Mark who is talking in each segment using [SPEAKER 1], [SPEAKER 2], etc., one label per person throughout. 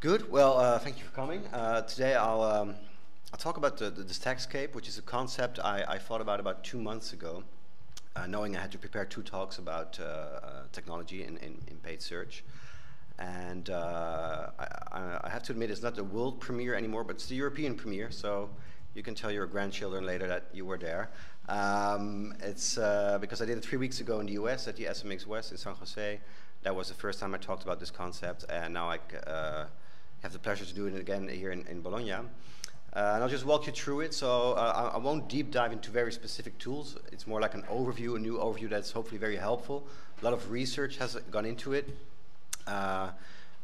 [SPEAKER 1] Good. Well, uh, thank you for coming. Uh, today I'll, um, I'll talk about the, the, the Stackscape, which is a concept I, I, thought about about two months ago, uh, knowing I had to prepare two talks about uh, uh, technology in, in, in, paid search. And uh, I, I, have to admit, it's not the world premiere anymore, but it's the European premiere, so you can tell your grandchildren later that you were there. Um, it's because I did it three weeks ago in the US at the SMX West in San Jose. That was the first time I talked about this concept, and now I have the pleasure to do it again here in, in Bologna. Uh, and I'll just walk you through it. So uh, I, I, won't deep dive into very specific tools. It's more like an overview, a new overview that's hopefully very helpful. A lot of research has gone into it. Uh,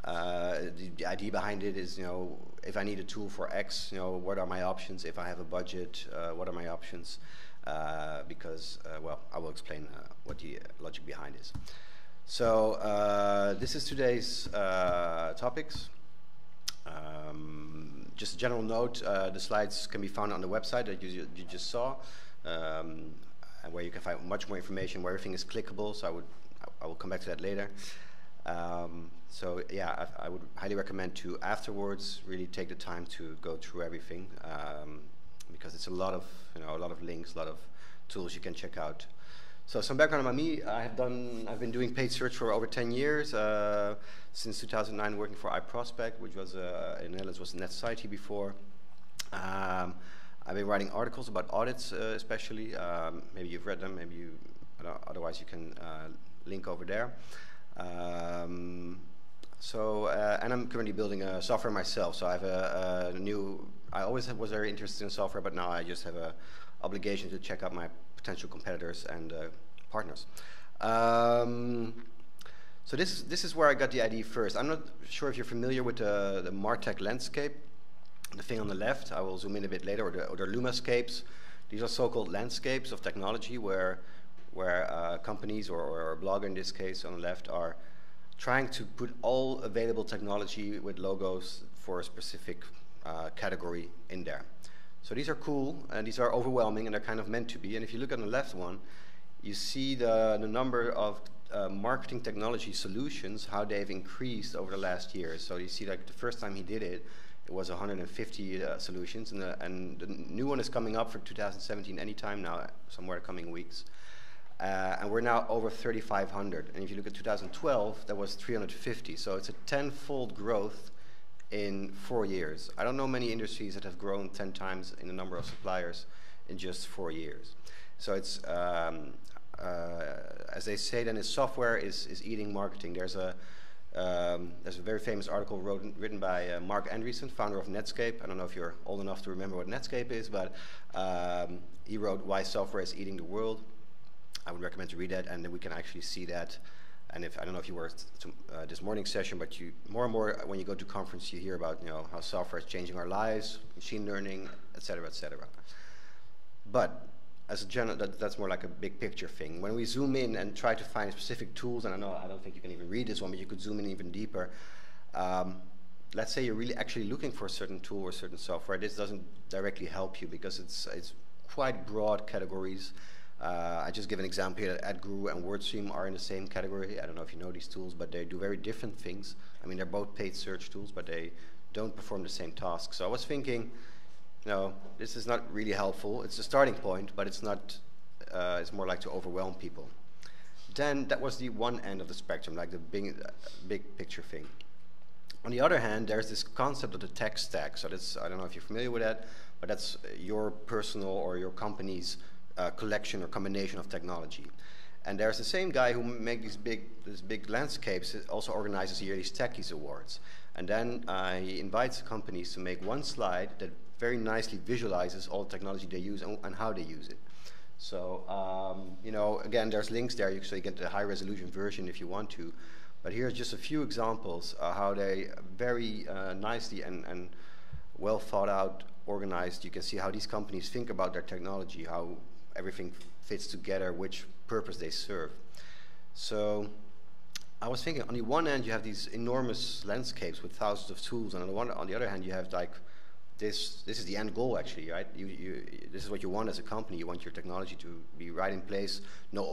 [SPEAKER 1] uh, the, the, idea behind it is, you know, if I need a tool for X, you know, what are my options? If I have a budget, uh, what are my options? Uh, because, well, I will explain what the logic behind is. So this is today's topics. Um, just a general note, uh, the slides can be found on the website that you, you just saw, um, where you can find much more information, where everything is clickable, so I, would, I will come back to that later. Um, so yeah, I, I, would highly recommend to afterwards really take the time to go through everything um, because it's a lot of, you know, a lot of links, a lot of tools you can check out. So some background about me, I have done, I've been doing paid search for over 10 years. Uh, since 2009 working for iProspect, which was, uh, in Netherlands was Net Society before. Um, I've been writing articles about audits uh, especially. Um, maybe you've read them, maybe you, otherwise you can uh, link over there. Um, so, uh, and I'm currently building a software myself. So I have a, a new, I always was very interested in software, but now I just have a obligation to check out my potential competitors and uh, partners. Um, so this, this is where I got the idea first. I'm not sure if you're familiar with the, the Martech landscape. The thing on the left, I will zoom in a bit later, or the, or the Lumascapes. These are so-called landscapes of technology where, where uh, companies, or, or a blogger in this case on the left, are trying to put all available technology with logos for a specific uh, category in there. So these are cool, and these are overwhelming, and they're kind of meant to be. And if you look at the left one, you see the, the number of uh, marketing technology solutions, how they've increased over the last years. So you see, like the first time he did it, it was 150 uh, solutions, and the, and the new one is coming up for 2017 anytime now, somewhere coming weeks. Uh, and we're now over 3,500. And if you look at 2012, that was 350. So it's a tenfold growth in four years. I don't know many industries that have grown 10 times in the number of suppliers in just four years. So it's, um, uh, as they say, then is software is, is eating marketing. There's a, um, there's a very famous article wrote, written by uh, Marc Andreessen, founder of Netscape. I don't know if you're old enough to remember what Netscape is, but um, he wrote Why Software is Eating the World. I would recommend to read that, and then we can actually see that and if I don't know if you were uh, this morning session, but you more and more when you go to conference, you hear about you know how software is changing our lives, machine learning, et cetera, et cetera. But as a general, that, that's more like a big picture thing. When we zoom in and try to find specific tools, and I know I don't think you can even read this one, but you could zoom in even deeper. Um, let's say you're really actually looking for a certain tool or certain software. This doesn't directly help you because it's it's quite broad categories uh, I just give an example here. AdGooroo and WordStream are in the same category. I don't know if you know these tools, but they do very different things. I mean, they're both paid search tools, but they don't perform the same task. So I was thinking, you know, this is not really helpful. It's a starting point, but it's not. Uh, it's more like to overwhelm people. Then that was the one end of the spectrum, like the big, uh, big picture thing. On the other hand, there's this concept of the tech stack. So that's I don't know if you're familiar with that, but that's your personal or your company's uh, collection or combination of technology. And there's the same guy who makes these big, these big landscapes, also organizes yearly Stackies Awards. And then uh, he invites companies to make one slide that very nicely visualizes all the technology they use and, and how they use it. So, um, you know, again, there's links there, so you get the high resolution version if you want to. But here's just a few examples of how they very uh, nicely and, and well thought out, organized. You can see how these companies think about their technology, how everything fits together, which purpose they serve. So I was thinking, on the one hand, you have these enormous landscapes with thousands of tools, and on the, one, on the other hand, you have like this. This is the end goal, actually, right? You, you, this is what you want as a company. You want your technology to be right in place, no